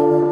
you.